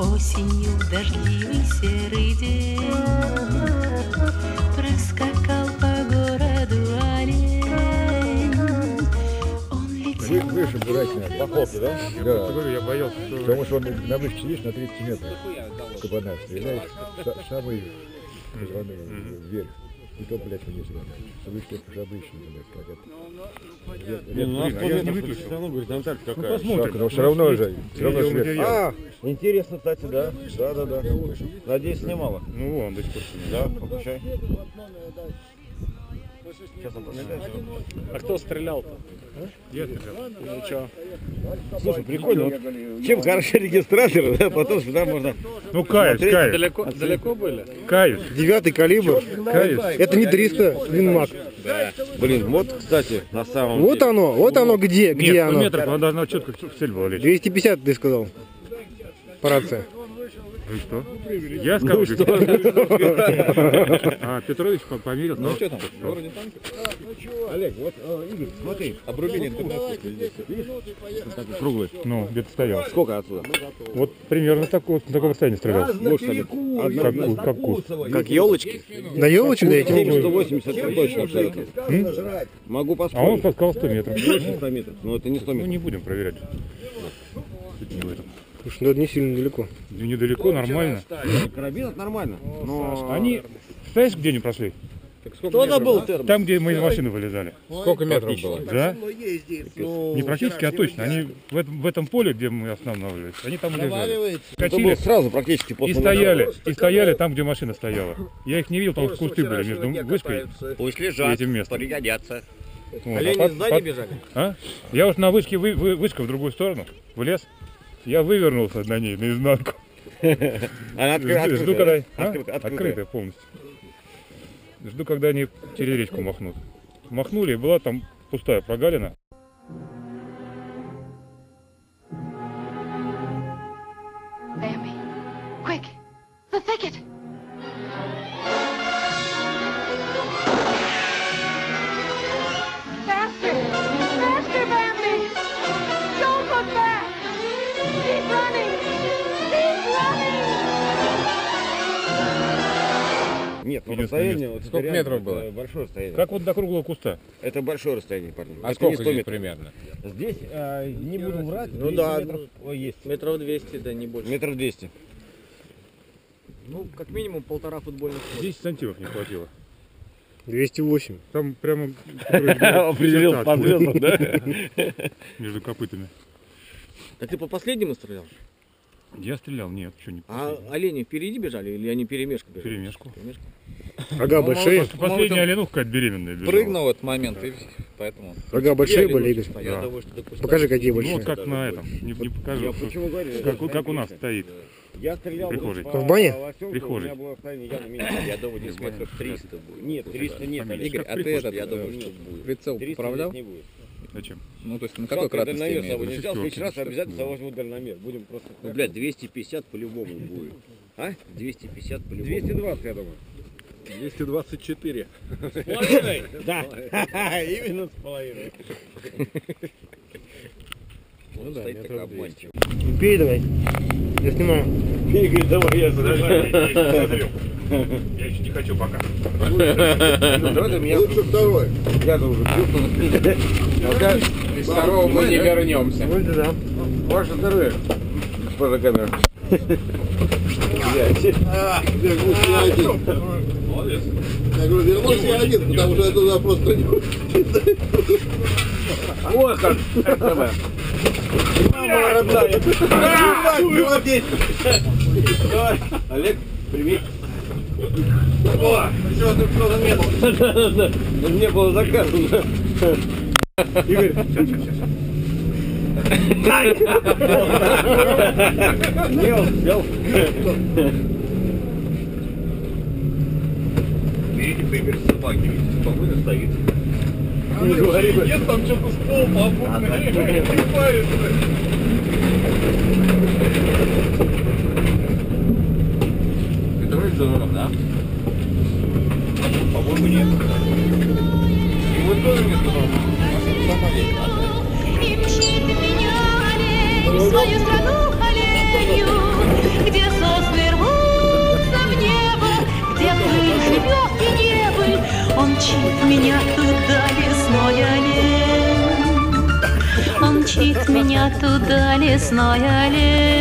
Осенью в дождливый серый день Проскакал по городу олень Он Вы, летел выше Буракина, по ходу, да? Я Да. просто говорю, я боялся, что... Потому что он на вышке сидишь на 30 метров. Кабана стреляешь, са- самый позвонок вверх. И то, блядь, вниз гоняешь. С вышки это уже обычно, блядь, как это. Лет- лет ну, а три, что я не выключил. Все равно, говорит, Антарктика Ну, какая. посмотрим, Шаг. но все равно же, все равно материал. А, интересно, кстати, да. Да, да, да. Надеюсь, снимала. Ну, вон до сих пор. Да, включай. А кто стрелял-то? Я стрелял. Ну? Слушай, прикольно. вот Чем хороший регистратор, да, потом сюда можно... Ну, каюсь, каюсь, Далеко, далеко были? каюсь, Девятый калибр. каюсь. Это не 300 Винмаг. Блин, вот, кстати, на самом Вот деле. оно, вот оно где, где Нет, 100 оно. метров, она должна четко в цель была лечь. 250 ты сказал. По рации. Ну и что? Я сказал, что? А Петрович по- померил. Ну что там? Олег, вот, э, Игорь, смотри. Обруби интернет. Такой круглый. Ну, где-то стоял. Сколько отсюда? Вот примерно так вот, на таком расстоянии стрелял. Олег. Как, как куст. Как елочки? На елочку дайте? 180 точно абсолютно. Могу А он поспорить. сказал 100 метров. Больше 100 метров. Но это не 100 Ну, метров. не будем проверять. Суть не в этом. Слушай, ну не сильно далеко. Недалеко, нормально. Карабин это нормально. Но... Они, знаешь, где они прошли? Кто-то был термос? Там, где мы из машины вылезали. Сколько метров было? Да? Не практически, а точно. Они в этом, в этом поле, где мы останавливались, они там Катили было сразу практически и после... стояли, и стояли там, где машина стояла. Я их не видел, потому что кусты были между вышкой Пусть и лежат, этим местом. пригодятся. Вот. А Олени под- сзади под- бежали? А? Я уж на вышке, вы, вы- вышка в другую сторону, в лес. Я вывернулся на ней, наизнанку. Она Жду, откры- жду, когда... а? Открытая. Полностью. Жду, когда они через речку махнут. Махнули, и была там пустая прогалина. Bambi, quick, the thicket! Нет, ну расстояние... вот Сколько реально, метров было? Большое расстояние. Как вот до круглого куста. Это большое расстояние, парни. А Это сколько не 100 здесь метров. примерно? Здесь, а, не будем врать, Ну 200 да, метров о, есть. Метров 200, да не больше. Метров 200. Ну, как минимум полтора футбольных поля. 10 сантимов не хватило. 208. Там прямо... Определил подрезал, да? Между копытами. А ты по последнему стрелял? Я стрелял, нет, что не А олени впереди бежали или они перемешку бежали? перемешку. Перемешку. Рога большие. Последняя оленуха какая-то беременная бежала. Прыгнул в этот момент, и поэтому... Рога большие были, Игорь. Я Да. думаю, что. Покажи, какие Ну вот большие. как на этом, не, не покажу. Я почему говорю? Как, у- как у нас стоит. Я стрелял... В прихожей. по В бане? лосенку, Прихожей. У меня было расстояние явно меньше. Я думаю, здесь метров 300 будет. Нет, 300 нет. Игорь, а ты этот, Я думаю, что будет. прицел 300 управлял? здесь не будет. Зачем? Ну, то есть на какой Жалко, кратности дальномер с собой не взял. В следующий раз Шестерки, обязательно с собой возьму дальномер. Будем просто... Ну, блядь, 250 по-любому будет. А? 250 по-любому. 220, я думаю. 224. Да, именно с половиной. Ну да, стоит такая обманчивая. Пей давай. Я снимаю. Игорь, давай я задаю. Я еще не хочу пока. Давай ты меня... Лучше второй. Я-то уже. Без второго мы не вернемся. Вот да. Ваше здоровье, госпожа камера. Я говорю, вернулся я один, потому что я туда просто не Вот как. Мама родная. Молодец. Давай, Олег, прими. О, что тут кто-то не было. Не было заказано. Игорь, сейчас, сейчас, сейчас. Взял, взял. Видите, пример собаки, спокойно стоит. Не говори, Нет, там что-то с пола опутано. Не парится. донором, да? По-моему, нет. И вы тоже не здоровы. И пшит меня олень, свою страну оленью, где сосны рвутся в небо, где пыль живет и он чит меня туда лесной олень. Он чит меня туда лесной олень.